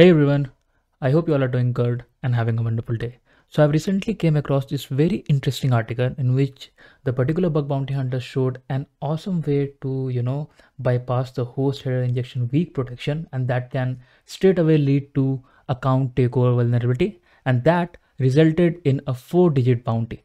Hey everyone, I hope you all are doing good and having a wonderful day. So I've recently came across this very interesting article in which the particular bug bounty hunter showed an awesome way to, you know, bypass the host header injection weak protection and that can straight away lead to account takeover vulnerability and that resulted in a four digit bounty.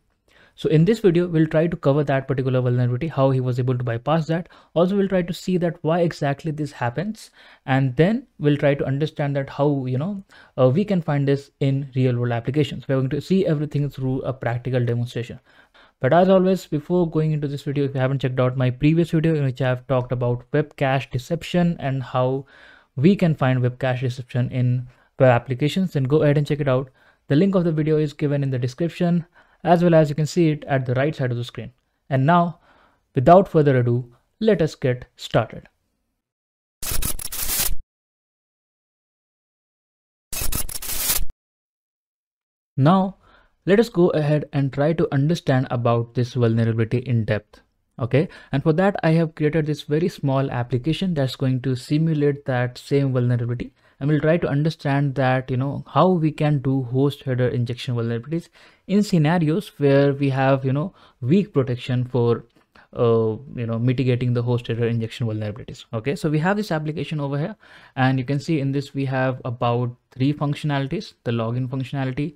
So in this video, we'll try to cover that particular vulnerability, how he was able to bypass that. Also, we'll try to see that why exactly this happens. And then we'll try to understand that how, you know, uh, we can find this in real world applications. We're going to see everything through a practical demonstration. But as always, before going into this video, if you haven't checked out my previous video in which I've talked about web cache deception and how we can find web cache deception in web applications, then go ahead and check it out. The link of the video is given in the description as well as you can see it at the right side of the screen. And now, without further ado, let us get started. Now, let us go ahead and try to understand about this vulnerability in depth. Okay, and for that I have created this very small application that's going to simulate that same vulnerability and we'll try to understand that you know how we can do host header injection vulnerabilities in scenarios where we have you know weak protection for uh, you know mitigating the host header injection vulnerabilities. Okay so we have this application over here. And you can see in this we have about three functionalities the login functionality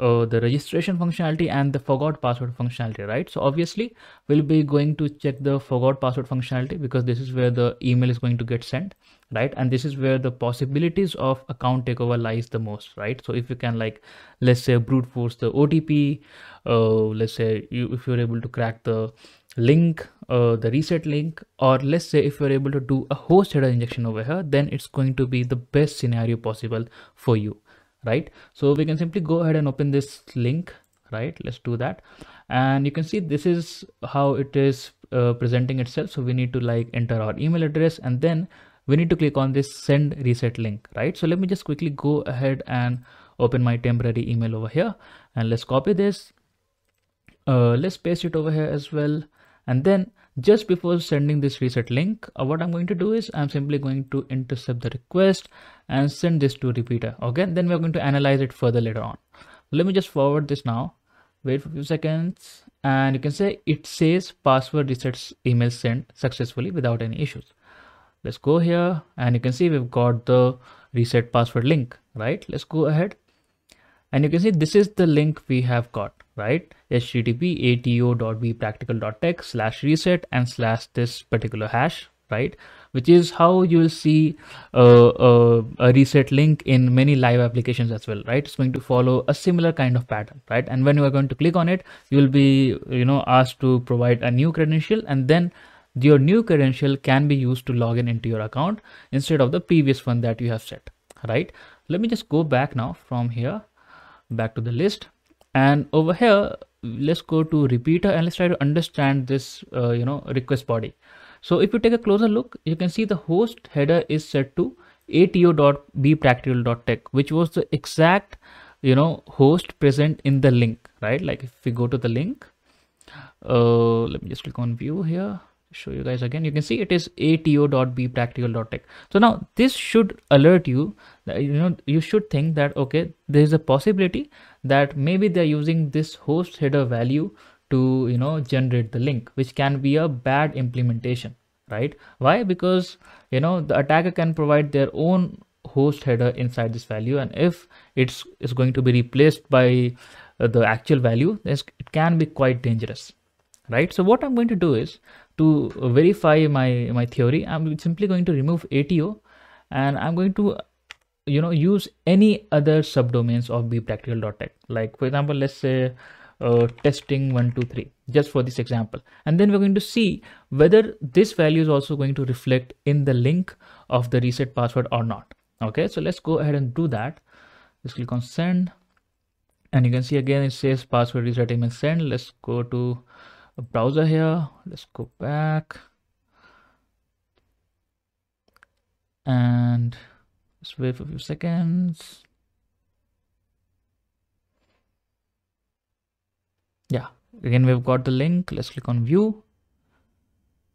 uh, the registration functionality and the forgot password functionality right? So obviously we'll be going to check the forgot password functionality because this is where the email is going to get sent right? And this is where the possibilities of account takeover lies the most right? So if you can like let's say brute force the otp uh, let's say you if you're able to crack the link uh, the reset link or let's say if you're able to do a host header injection over here then it's going to be the best scenario possible for you right? So we can simply go ahead and open this link right? Let's do that. And you can see this is how it is uh, presenting itself. So we need to like enter our email address and then we need to click on this send reset link right? So let me just quickly go ahead and open my temporary email over here and let's copy this. Uh, let's paste it over here as well. And then just before sending this reset link uh, what i'm going to do is i'm simply going to intercept the request and send this to repeater. Okay then we're going to analyze it further later on. Let me just forward this now. Wait for a few seconds. And you can say it says password resets email sent successfully without any issues let's go here and you can see we've got the reset password link right? Let's go ahead. And you can see this is the link we have got right? Http ato.bpractical.tech slash reset and slash this particular hash right? Which is how you will see uh, uh, a reset link in many live applications as well right? It's going to follow a similar kind of pattern right? And when you are going to click on it you will be you know asked to provide a new credential and then your new credential can be used to log in into your account instead of the previous one that you have set right? Let me just go back now from here back to the list. And over here let's go to repeater and let's try to understand this uh, you know request body. So if you take a closer look you can see the host header is set to ato.bpractical.tech which was the exact you know host present in the link right? Like if we go to the link uh let me just click on view here show you guys again. You can see it is ato.bpractical.tech so now this should alert you that you know you should think that okay there is a possibility that maybe they're using this host header value to you know generate the link which can be a bad implementation right? Why? Because you know the attacker can provide their own host header inside this value and if it's is going to be replaced by uh, the actual value it can be quite dangerous right? So what i'm going to do is to verify my my theory i'm simply going to remove ato and i'm going to you know use any other subdomains of bpractical.tech like for example let's say uh, testing 123 just for this example. And then we're going to see whether this value is also going to reflect in the link of the reset password or not. Okay so let's go ahead and do that. Let's click on send. And you can see again it says password reset email send. Let's go to a browser here. Let's go back. And let's wait for a few seconds. Yeah again we've got the link. Let's click on view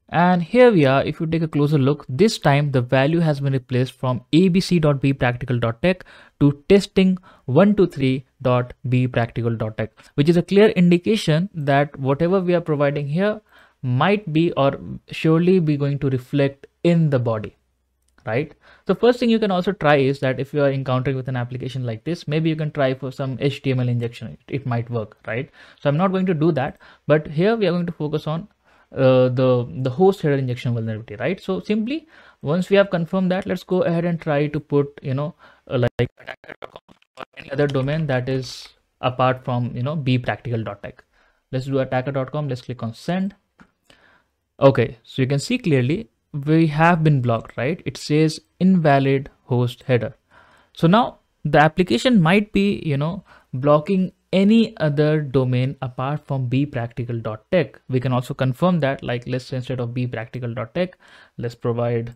and here we are if you take a closer look this time the value has been replaced from abc.bpractical.tech to testing123.bpractical.tech which is a clear indication that whatever we are providing here might be or surely be going to reflect in the body right? So first thing you can also try is that if you are encountering with an application like this maybe you can try for some html injection. It, it might work right? So i'm not going to do that but here we are going to focus on uh, the the host header injection vulnerability right? So simply once we have confirmed that let's go ahead and try to put you know uh, like or any other domain that is apart from you know bpractical.tech let's do attacker.com let's click on send. Okay so you can see clearly we have been blocked right? It says invalid host header. So now the application might be you know blocking any other domain apart from bpractical.tech we can also confirm that like let's instead of bpractical.tech let's provide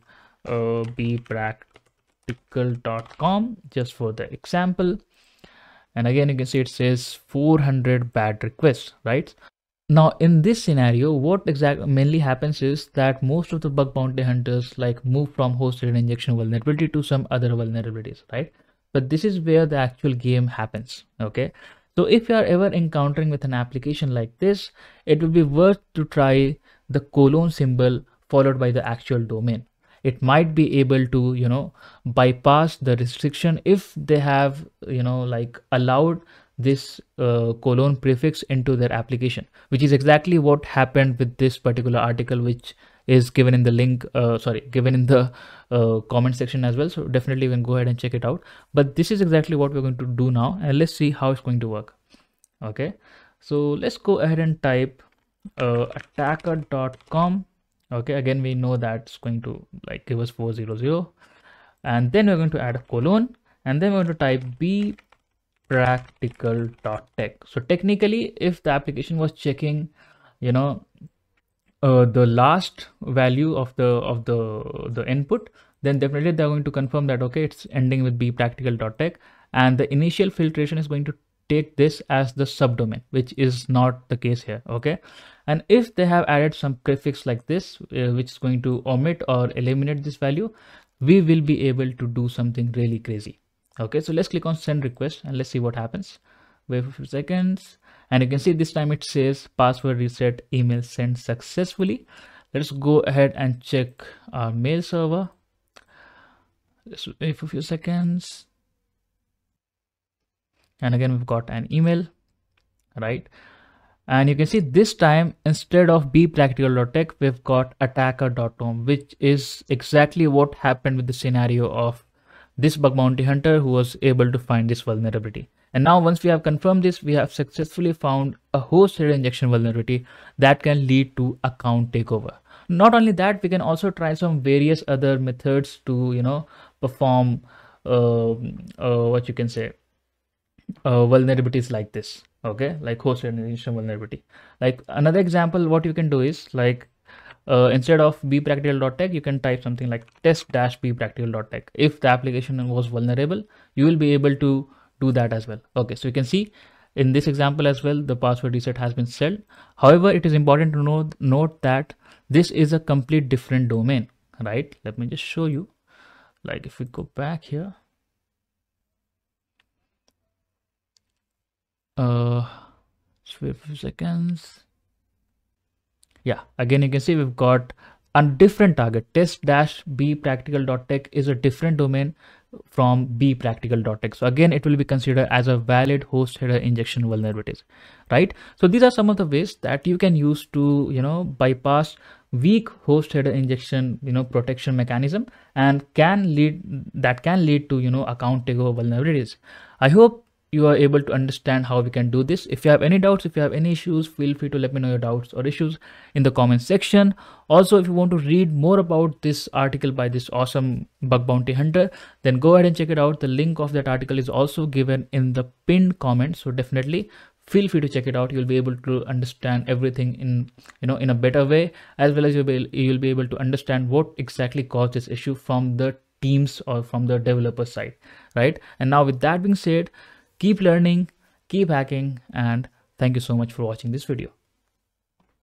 uh, bpractical.com just for the example. And again you can see it says 400 bad requests right? Now in this scenario what exactly mainly happens is that most of the bug bounty hunters like move from hosted injection vulnerability to some other vulnerabilities right? But this is where the actual game happens okay so if you are ever encountering with an application like this, it will be worth to try the colon symbol followed by the actual domain. It might be able to, you know, bypass the restriction if they have, you know, like allowed this uh, colon prefix into their application, which is exactly what happened with this particular article, which is given in the link uh, sorry given in the uh, comment section as well. So definitely you can go ahead and check it out. But this is exactly what we're going to do now and let's see how it's going to work. Okay. So let's go ahead and type uh, attacker.com okay. Again we know that's going to like give us 400 and then we're going to add a colon and then we're going to type b practical.tech so technically if the application was checking you know uh, the last value of the of the the input then definitely they're going to confirm that okay it's ending with bpractical.tech and the initial filtration is going to take this as the subdomain which is not the case here okay? And if they have added some prefix like this uh, which is going to omit or eliminate this value we will be able to do something really crazy okay? So let's click on send request and let's see what happens. Wait for a few seconds and you can see this time it says password reset email sent successfully. Let's go ahead and check our mail server. Let's wait for a few seconds. And again we've got an email right? And you can see this time instead of bpractical.tech we've got attacker.com which is exactly what happened with the scenario of this bug bounty hunter who was able to find this vulnerability and now once we have confirmed this, we have successfully found a host header injection vulnerability that can lead to account takeover. Not only that, we can also try some various other methods to, you know, perform uh, uh, what you can say uh, vulnerabilities like this. Okay, like host header injection vulnerability. Like another example, what you can do is like uh, instead of bpractical.tech you can type something like test-bpractical.tech if the application was vulnerable you will be able to do that as well. Okay so you can see in this example as well the password reset has been set however it is important to note note that this is a complete different domain right? Let me just show you. Like if we go back here uh wait a few seconds. Yeah again you can see we've got a different target. Test dash b practical.tech is a different domain from bpractical.tech. So again, it will be considered as a valid host header injection vulnerabilities, right? So these are some of the ways that you can use to, you know, bypass weak host header injection, you know, protection mechanism and can lead that can lead to, you know, account takeover vulnerabilities. I hope you are able to understand how we can do this. If you have any doubts, if you have any issues, feel free to let me know your doubts or issues in the comment section. Also, if you want to read more about this article by this awesome bug bounty hunter, then go ahead and check it out. The link of that article is also given in the pinned comment. So definitely feel free to check it out. You'll be able to understand everything in, you know, in a better way, as well as you'll be, you'll be able to understand what exactly caused this issue from the teams or from the developer side, right? And now with that being said, keep learning keep hacking and thank you so much for watching this video